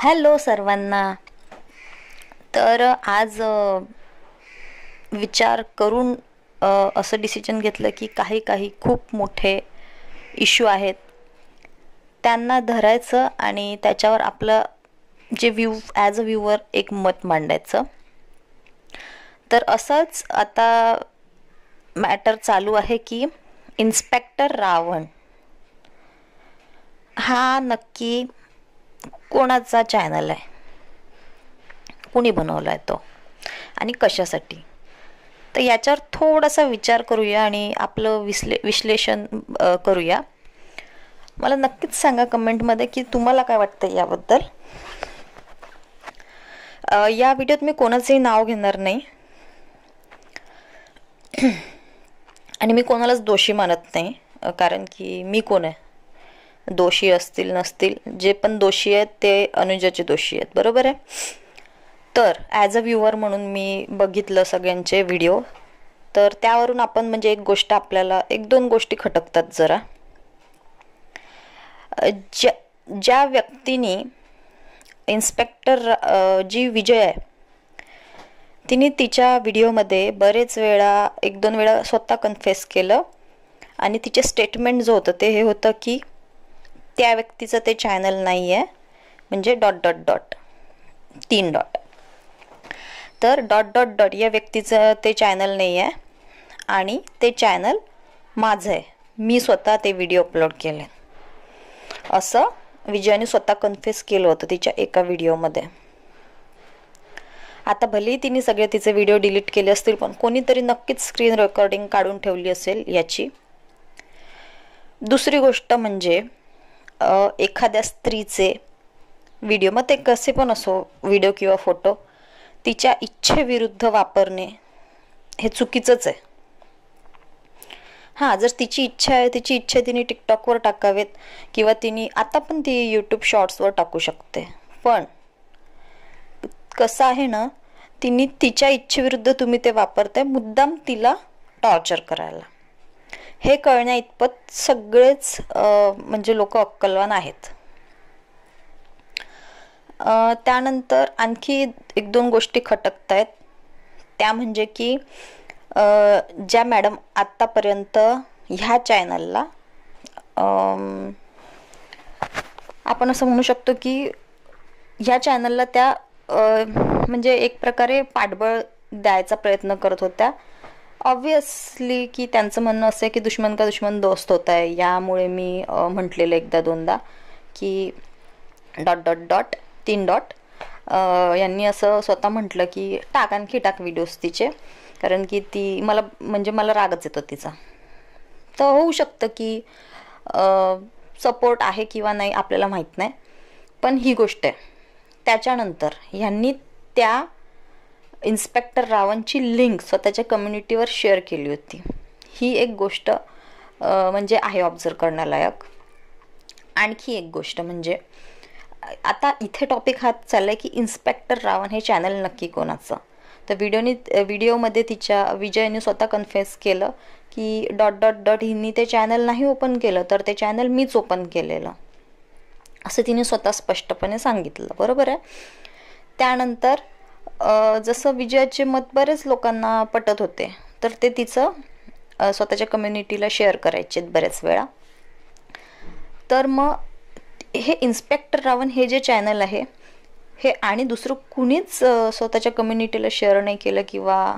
Hello सर्वांना. तर आज विचार करून असं डिसिजन घेतलं की काही काही खूप मोठे इश्यू आहेत. त्यांना धरायचं आणि त्याच्यावर आपलं जे व्ह्यू ॲज अ व्ह्यूवर एक मत मांडायचं. तर असंच आता मॅटर चालू आहे की इन्स्पेक्टर रावण. हा नक्की कोणाचा चॅनल आहे? कुणी बनवला आहे तो? आणि कशासाठी? तर याच्यावर थोडासा विचार करूया आणि आपलं विश्ले विश्लेषण करूया. मला नक्कीच सांगा कमेंटमध्ये की तुम्हाला काय वाटतं याबद्दल? या व्हिडिओत मी कोणाचंही नाव घेणार नाही. आणि मी कोणालाच दोषी मानत नाही कारण की मी कोण आहे? दोषी असतील नसतील जे पण दोषी आहेत ते अनुजाचे दोषी आहेत. बरोबर आहे? तर ॲज अ व्ह्युअर म्हणून मी बघितलं सगळ्यांचे व्हिडिओ तर त्यावरून आपण म्हणजे एक गोष्ट आपल्याला एक दोन गोष्टी खटकतात जरा. ज्या ज्या व्यक्तीने इन्स्पेक्टर जी विजय आहे तिने तिच्या व्हिडिओमध्ये बरेच वेळा एक दोन वेळा स्वतः कन्फेस केलं. आणि तिचे स्टेटमेंट जो होतं ते हे होतं की त्या व्यक्तीचं ते चॅनल नाही आहे म्हणजे डॉट डॉट डॉट तीन डॉट तर डॉट डॉट डॉट या व्यक्तीचं ते चॅनल नाही आहे आणि ते चॅनल माझं आहे. मी स्वतः ते व्हिडिओ अपलोड केले. असं विजयाने स्वतः कन्फेस केलं होतं तिच्या एका व्हिडिओमध्ये आता भलेही तिने सगळे तिचे व्हिडिओ डिलीट केले असतील पण कोणीतरी नक्कीच स्क्रीन रेकॉर्डिंग काढून ठेवली असेल याची. दुसरी गोष्ट म्हणजे एखाद्या स्त्रीचे व्हिडिओ मग ते कसे पण असो व्हिडिओ किंवा फोटो तिच्या इच्छेविरुद्ध वापरणे हे चुकीचंच आहे. हां जर तिची इच्छा आहे तिची इच्छा तिने टिकटॉकवर टाकावेत किंवा तिने आता पण ती यूट्यूब शॉर्ट्सवर टाकू शकते. पण कसं आहे ना तिने तिच्या इच्छेविरुद्ध तुम्ही ते वापरताय मुद्दाम तिला टॉर्चर करायला. हे कळण्या इतपत सगळेच म्हणजे लोक अक्कलवान आहेत. त्यानंतर आणखी एक दोन गोष्टी खटकत आहेत त्या म्हणजे की ज्या मॅडम आत्तापर्यंत ह्या चॅनलला आपण असं म्हणू शकतो की ह्या चॅनलला त्या म्हणजे एक प्रकारे पाठबळ द्यायचा प्रयत्न करत होत्या. ऑब्वियसली की त्यांचं म्हणणं असं आहे की दुश्मन का दुश्मन दोस्त होत आहे. यामुळे मी म्हटलेलं एकदा दोनदा की डॉट डॉट डॉट तीन डॉट. यांनी असं स्वतः म्हटलं की टाक आणखी टाक व्हिडिओज तिचे. कारण की ती मला म्हणजे मला रागच येतो तिचा. तर होऊ शकतं की सपोर्ट आहे किंवा नाही आपल्याला माहीत नाही. पण ही गोष्ट आहे. त्याच्यानंतर ह्यांनी त्या इन्स्पेक्टर रावणची लिंक स्वतःच्या कम्युनिटीवर शेअर केली होती. ही एक गोष्ट म्हणजे आहे ऑब्झर्व करण्यालायक. आणखी एक गोष्ट म्हणजे आता इथे टॉपिक हात चाललाय की इन्स्पेक्टर रावण हे चॅनल नक्की कोणाचं? तर व्हिडिओनी व्हिडिओमध्ये तिच्या विजयने स्वतः कन्फेस केलं की डॉट डॉट डॉट हिनी ते चॅनल नाही ओपन केलं तर ते चॅनल मीच ओपन केलेलं. असं तिने स्वतः स्पष्टपणे सांगितलं. बरोबर आहे? त्यानंतर जसं विजयाचे मत बरेच लोकांना पटत होते तर ते तिचं स्वतःच्या कम्युनिटीला शेअर करायचे बऱ्याच वेळा. तर मग हे इन्स्पेक्टर रावण हे जे चॅनल आहे हे आणि दुसरं कुणीच स्वतःच्या कम्युनिटीला शेअर नाही केलं किंवा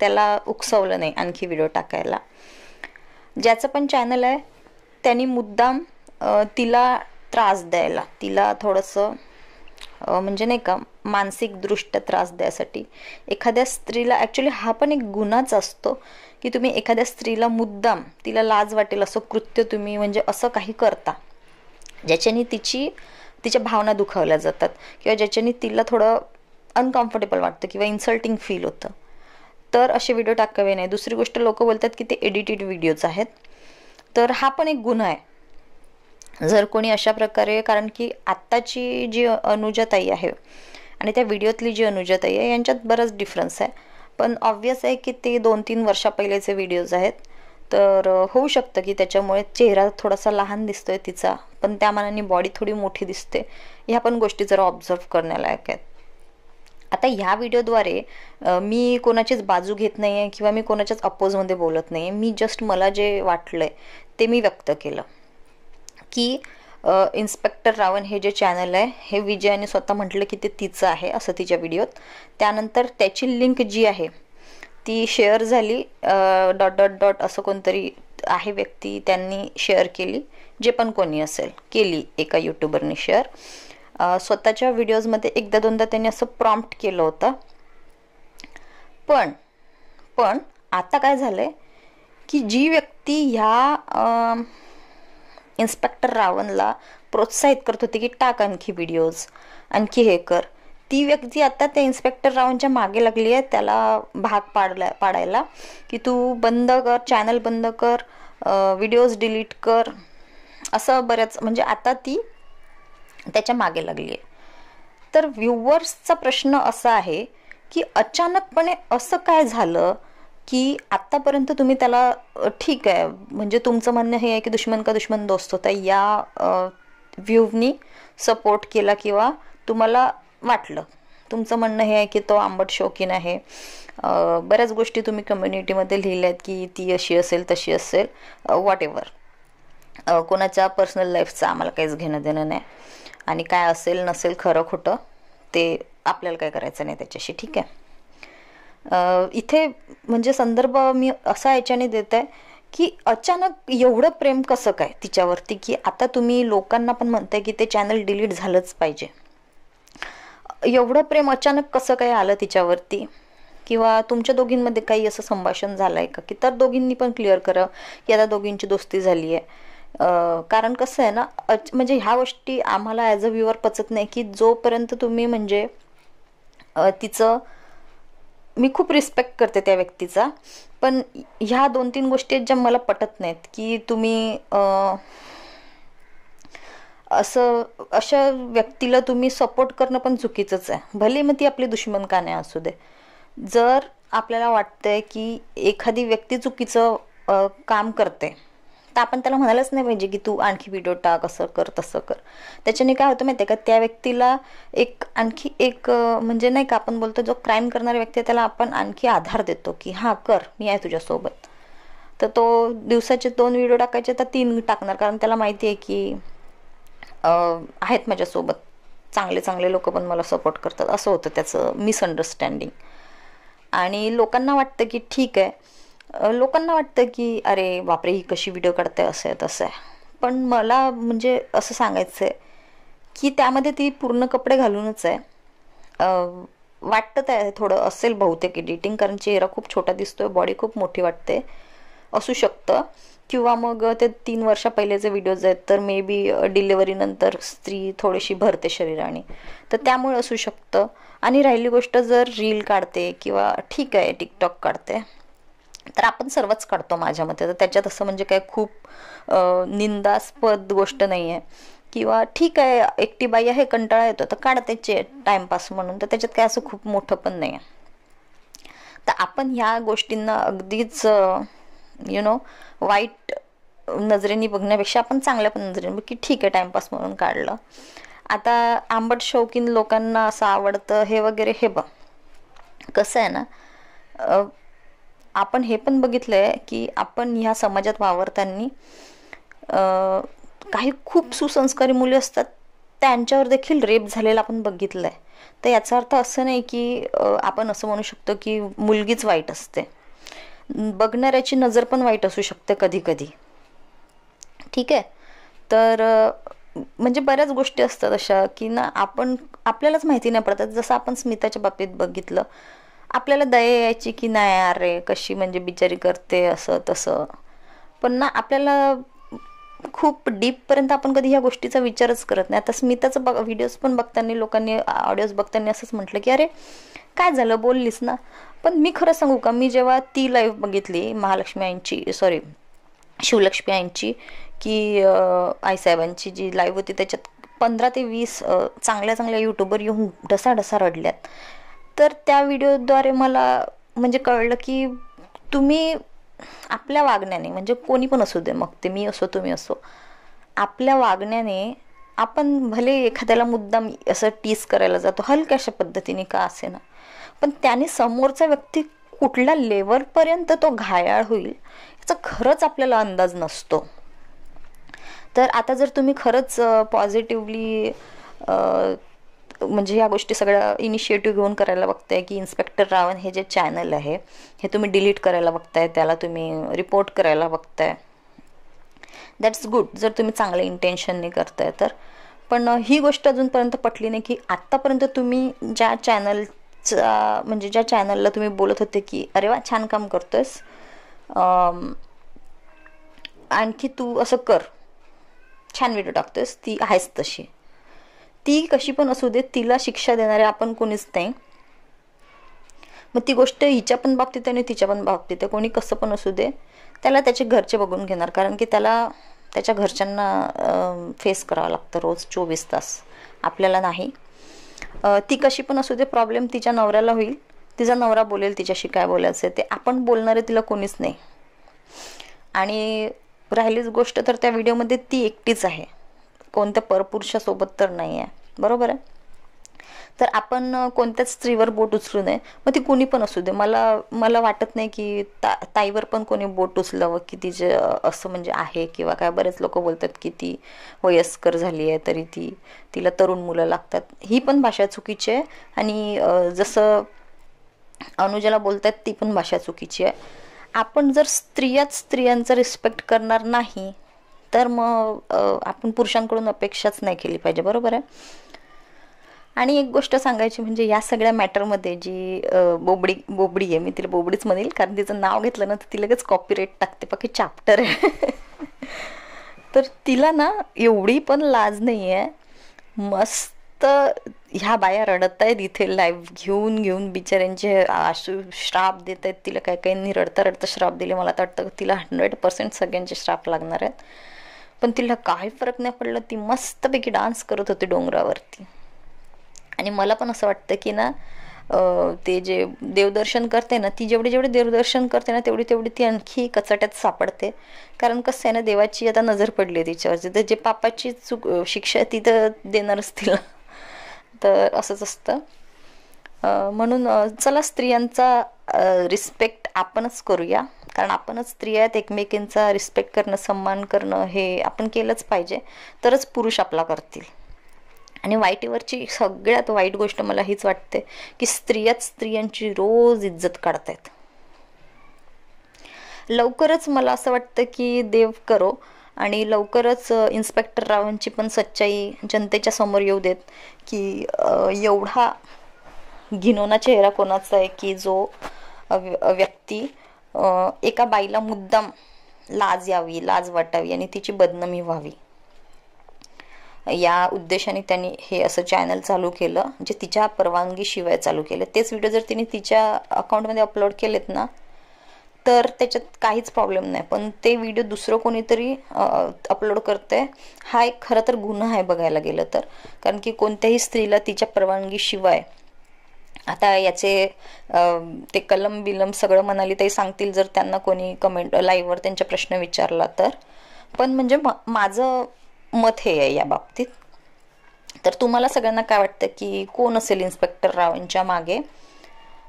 त्याला उकसवलं नाही आणखी व्हिडिओ टाकायला. ज्याचं पण चॅनल आहे त्यांनी मुद्दाम तिला त्रास द्यायला तिला थोडंसं म्हणजे नाही का मानसिकदृष्ट्या त्रास द्यायसाठी. एखाद्या स्त्रीला ॲक्च्युली हा पण एक गुन्हाच असतो की तुम्ही एखाद्या स्त्रीला मुद्दाम तिला लाज वाटेल असं कृत्य तुम्ही म्हणजे असं काही करता ज्याच्याने तिची तिच्या भावना दुखावल्या जातात किंवा ज्याच्याने तिला थोडं अनकम्फर्टेबल वाटतं किंवा इन्सल्टिंग फील होतं. तर असे व्हिडिओ टाकावे नाही. दुसरी गोष्ट लोक बोलतात की ते एडिटेड व्हिडिओज आहेत. तर हा पण एक गुन्हा आहे. जर कोणी अशा प्रकारे कारण की आत्ताची जी अनुजाताई आहे आणि त्या व्हिडिओतली जी अनुजाताई आहे यांच्यात बराच डिफरन्स आहे. पण ऑब्वियस आहे की ते दोन तीन वर्षा पहिलेचे व्हिडिओज आहेत. तर होऊ शकतं की त्याच्यामुळे चेहरा थोडासा लहान दिसतोय तिचा पण त्या मानाने बॉडी थोडी मोठी दिसते. ह्या पण गोष्टी जरा ऑब्झर्व करण्यालायक आहेत. आता ह्या व्हिडिओद्वारे मी कोणाचीच बाजू घेत नाही आहे किंवा मी कोणाच्याच अपोजमध्ये बोलत नाही मी जस्ट मला जे वाटलं आहे ते मी व्यक्त केलं. की इन्स्पेक्टर रावण हे जे चॅनल आहे हे विजयाने स्वतः म्हटलं की ते तिचं आहे असं तिच्या व्हिडिओत त्यानंतर त्याची लिंक जी आहे ती शेअर झाली डॉट डॉट डॉट असं कोणतरी आहे व्यक्ती त्यांनी शेअर केली जे पण कोणी असेल केली एका यूट्यूबरने शेअर स्वतःच्या व्हिडिओजमध्ये एकदा दोनदा त्यांनी असं प्रॉम्प्ट केलं होतं. पण पण आता काय झालं आहे की जी व्यक्ती ह्या इन्स्पेक्टर रावणला प्रोत्साहित करत होती की टाक आणखी व्हिडिओज आणखी हे कर. ती व्यक्ती आता त्या इन्स्पेक्टर रावणच्या मागे लागली आहे. त्याला भाग पाडला पाडायला की तू बंद कर चॅनल बंद कर व्हिडिओज डिलीट कर. असं बऱ्याच म्हणजे आता ती त्याच्यामागे लागली आहे. तर व्ह्युअर्सचा प्रश्न असा आहे की अचानकपणे असं काय झालं? की आत्तापर्यंत तुम्ही त्याला ठीक आहे. म्हणजे तुमचं म्हणणं हे आहे की दुश्मन का दुश्मन दोस्त होता. या व्ह्यूनी सपोर्ट केला किंवा तुम्हाला वाटलं. तुमचं म्हणणं हे आहे की तो आंबट शौकीन आहे. बऱ्याच गोष्टी तुम्ही कम्युनिटीमध्ये लिहिल्या आहेत की ती अशी असेल तशी असेल वॉट एव्हर कोणाच्या पर्सनल लाईफचं आम्हाला काहीच घेणं देणं नाही. आणि काय असेल नसेल खरं खोटं ते आपल्याला काय करायचं नाही त्याच्याशी ठीक आहे? इथे म्हणजे संदर्भ मी असा याच्याने देत आहे की अचानक एवढं प्रेम कसं काय तिच्यावरती? की आता तुम्ही लोकांना पण म्हणताय की ते चॅनल डिलीट झालंच पाहिजे. एवढं प्रेम अचानक कसं काय आलं तिच्यावरती? किंवा तुमच्या दोघींमध्ये काही असं संभाषण झालं आहे का? की तर दोघींनी पण क्लिअर करा की आता दोघींची दोस्ती झाली आहे कारण कसं आहे ना म्हणजे ह्या गोष्टी आम्हाला ॲज अ व्ह्युअर पचत नाही की जोपर्यंत तुम्ही म्हणजे तिचं मी खूप रिस्पेक्ट करते त्या व्यक्तीचा. पण ह्या दोन तीन गोष्टी आहेत ज्या मला पटत नाहीत की तुम्ही असं अशा व्यक्तीला तुम्ही सपोर्ट करणं पण चुकीचंच आहे. भले मग ती आपली दुश्मन का नाही असू दे. जर आपल्याला वाटतंय की एखादी व्यक्ती चुकीचं काम करते तर आपण त्याला म्हणायलाच नाही पाहिजे की तू आणखी व्हिडिओ टाक असं कर तसं कर. त्याच्याने काय होतं माहिती आहे का त्या व्यक्तीला एक आणखी एक म्हणजे नाही का आपण बोलतो जो क्राईम करणारा व्यक्ती आहे त्याला आपण आणखी आधार देतो की हां कर मी आहे तुझ्यासोबत. तर तो दिवसाचे दोन व्हिडिओ टाकायचे तर तीन टाकणार. कारण त्याला माहिती आहे की आहेत माझ्यासोबत. चांगले चांगले लोक पण मला सपोर्ट करतात. असं होतं त्याचं मिसअंडरस्टँडिंग आणि लोकांना वाटतं की ठीक आहे लोकांना वाटतं की अरे बापरे ही कशी व्हिडिओ काढते असं आहे तसं आहे. पण मला म्हणजे असं सांगायचं आहे की त्यामध्ये ती पूर्ण कपडे घालूनच आहे. वाटतं आहे थोडं असेल बहुतेक एडिटिंग कारण चेहरा खूप छोटा दिसतोय बॉडी खूप मोठी वाटते. असू शकतं. किंवा मग ते तीन वर्षा पहिलेचे व्हिडिओज आहेत तर मे बी डिलेवरीनंतर स्त्री थोडीशी भरते शरीराने. तर त्यामुळे असू शकतं. आणि राहिली गोष्ट जर रील काढते किंवा ठीक आहे टिकटॉक काढते तर आपण सर्वच काढतो माझ्या मते. तर त्याच्यात असं म्हणजे काय खूप निंदास्पद गोष्ट नाही आहे किंवा ठीक आहे एकटी बाई आहे कंटाळा येतो तर काढते चे टाइमपास म्हणून. तर त्याच्यात काय असं खूप मोठं पण नाही आहे तर आपण ह्या गोष्टींना अगदीच यु नो वाईट नजरेने बघण्यापेक्षा आपण चांगल्या पण नजरेने की ठीक आहे टाइमपास म्हणून काढलं. आता आंबट शौकीन लोकांना असं आवडतं हे वगैरे हे बघ. कसं आहे ना आपण हे पण बघितलं आहे की आपण ह्या समाजात वावरताना काही खूप सुसंस्कारी मुले असतात त्यांच्यावर देखील रेप झालेला आपण बघितलं आहे तर याचा अर्थ असं नाही की आपण असं म्हणू शकतो की मुलगीच वाईट असते. बघणाऱ्याची नजर पण वाईट असू शकते कधी कधी ठीक? आहे तर म्हणजे बऱ्याच गोष्टी असतात अशा की ना आपण आपल्यालाच माहिती नाही पडतात जसं आपण स्मिताच्या बाबतीत बघितलं आपल्याला दया यायची की नाही अरे कशी म्हणजे बिचारी करते असं तसं. पण ना आपल्याला खूप डीपपर्यंत आपण कधी ह्या गोष्टीचा विचारच करत नाही. आता स्मिताचं बघ व्हिडिओज पण बघताना लोकांनी ऑडिओज बघताना असंच म्हटलं की अरे काय झालं? बोललीस ना. पण मी खरं सांगू का मी जेव्हा ती लाईव्ह बघितली महालक्ष्मी आईंची सॉरी शिवलक्ष्मी आईंची की आईसाहेबांची जी लाईव्ह होती त्याच्यात पंधरा ते वीस चांगल्या चांगल्या यूट्यूबर येऊन ढसाढसा रडल्यात. तर त्या व्हिडिओद्वारे मला म्हणजे कळलं की तुम्ही आपल्या वागण्याने म्हणजे कोणी पण असू दे मग ते मी असो तुम्ही असो आपल्या वागण्याने आपण भले एखाद्याला मुद्दाम असं टीस करायला जातो हलक्याशा पद्धतीने का असे ना पण त्याने समोरचा व्यक्ती कुठल्या लेवलपर्यंत तो घायाळ होईल याचा खरंच आपल्याला अंदाज नसतो. तर आता जर तुम्ही खरंच पॉझिटिव्हली म्हणजे ह्या गोष्टी सगळ्या इनिशिएटिव्ह घेऊन करायला बघताय की इन्स्पेक्टर रावण हे जे चॅनल आहे हे तुम्ही डिलीट करायला बघताय त्याला तुम्ही रिपोर्ट करायला बघताय. दॅट्स गुड जर तुम्ही चांगल्या इंटेन्शनने करताय तर. पण ही गोष्ट अजूनपर्यंत पटली नाही की आत्तापर्यंत तुम्ही ज्या चॅनलचा म्हणजे ज्या चॅनलला तुम्ही बोलत होते की अरे वा छान काम करतोयस. आणखी तू असं कर. छान व्हिडिओ टाकतोयस. ती आहेस तशी. ती कशी पण असू दे तिला शिक्षा देणारे आपण कोणीच नाही. मग ती गोष्ट हिच्या पण बाबतीत आहे आणि तिच्या पण बाबतीत आहे. कोणी कसं पण असू दे त्याला त्याचे घरचे बघून घेणार. कारण की त्याला त्याच्या घरच्यांना फेस करावं लागतं रोज चोवीस तास. आपल्याला नाही. ती कशी पण असू दे प्रॉब्लेम तिच्या नवऱ्याला होईल. तिचा नवरा बोलेल तिच्याशी काय बोलायचं ते. आपण बोलणारे तिला कोणीच नाही. आणि राहिलीच गोष्ट तर त्या व्हिडिओमध्ये ती एकटीच आहे. कोणत्या परपुरुषासोबत तर नाही आहे बरोबर आहे? तर आपण कोणत्याच स्त्रीवर बोट उचलू नये. मग ती कोणी पण असू दे. मला मला वाटत नाही की ता ताईवर पण कोणी बोट उचलावं की जे असं म्हणजे आहे किंवा काय. बरेच लोक बोलतात की ती वयस्कर झाली आहे तरी ती तिला तरुण मुलं लागतात. ही पण भाषा चुकीची आहे. आणि जसं अनुजाला बोलतात ती पण भाषा चुकीची आहे. आपण जर स्त्रियाच स्त्रियांचा रिस्पेक्ट करणार नाही तर मग आपण पुरुषांकडून अपेक्षाच नाही केली पाहिजे बरोबर आहे? आणि एक गोष्ट सांगायची म्हणजे या सगळ्या मॅटरमध्ये जी बोबडी बोबडी आहे मी तिला बोबडीच म्हणेल कारण तिचं नाव घेतलं ना तर ती लगेच कॉपीराईट टाकते बाकी चॅप्टर आहे. तर तिला ना एवढी पण लाज नाही आहे मस्त ह्या बाया रडत आहेत इथे लाईव्ह घेऊन घेऊन बिचाऱ्यांचे आशू श्राप देत आहेत. तिला काही काही रडता रडता श्राप दिले. मला तर वाटतं तिला हंड्रेड पर्सेंट सगळ्यांचे श्राप लागणार आहेत. पण तिला काय फरक नाही पडलं ती मस्तपैकी डान्स करत होती डोंगरावरती. आणि मला पण असं वाटतं की ना ते जे देवदर्शन करते ना ती जेवढी जेवढी देवदर्शन करते ना तेवढी तेवढी ती आणखी कचाट्यात सापडते. कारण कसं आहे ना देवाची आता नजर पडली तिच्यावरची तर जे पापाची चूक शिक्षा ती तर देणारच तिला. तर असंच असतं. म्हणून चला स्त्रियांचा रिस्पेक्ट आपणच करूया. कारण आपणच स्त्रिया आहेत एकमेकींचा रिस्पेक्ट करणं सन्मान करणं हे आपण केलंच पाहिजे. तरच पुरुष आपला करतील. आणि वाईटीवरची सगळ्यात वाईट गोष्ट मला हीच वाटते की स्त्रियाच स्त्रियांची रोज इज्जत काढतायत. लवकरच मला असं वाटतं की देव करो आणि लवकरच इन्स्पेक्टर रावांची पण सच्चाई जनतेच्या समोर येऊ देत की एवढा घिनोना चेहरा कोणाचा आहे की जो व्यक्ती एका बाईला मुद्दाम लाज यावी लाज वाटावी आणि तिची बदनामी व्हावी. या उद्देशाने त्यांनी हे असं चॅनल चालू केलं जे तिच्या परवानगीशिवाय चालू केलं. तेच व्हिडिओ जर तिने तिच्या अकाउंटमध्ये अपलोड केलेत ना तर त्याच्यात काहीच प्रॉब्लेम नाही. पण ते व्हिडिओ दुसरं कोणीतरी अपलोड करते हा एक खरं तर गुन्हा आहे बघायला गेलं तर. कारण की कोणत्याही स्त्रीला तिच्या परवानगीशिवाय आता याचे ते कलम बिलम सगळं म्हणाली ते सांगतील जर त्यांना कोणी कमेंट लाईव्हवर त्यांचा प्रश्न विचारला तर. पण म्हणजे माझं मत हे आहे या बाबतीत. तर तुम्हाला सगळ्यांना काय वाटतं की कोण असेल इन्स्पेक्टर रावांच्या मागे?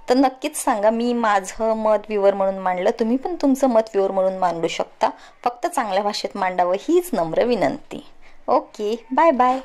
तर नक्कीच सांगा मी माझं मत व्ह्युअर म्हणून मांडलं. तुम्ही पण तुमचं मत व्यूअर म्हणून मांडू शकता. फक्त चांगल्या भाषेत मांडावं हीच नम्र विनंती. Okay bye bye